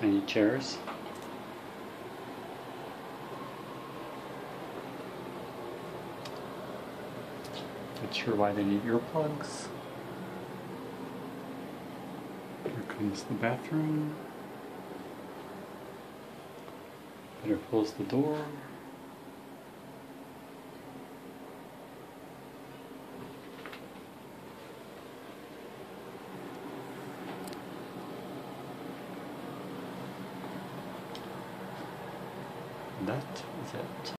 Tiny chairs. Not sure why they need earplugs. Here comes the bathroom. Better close the door. That is it.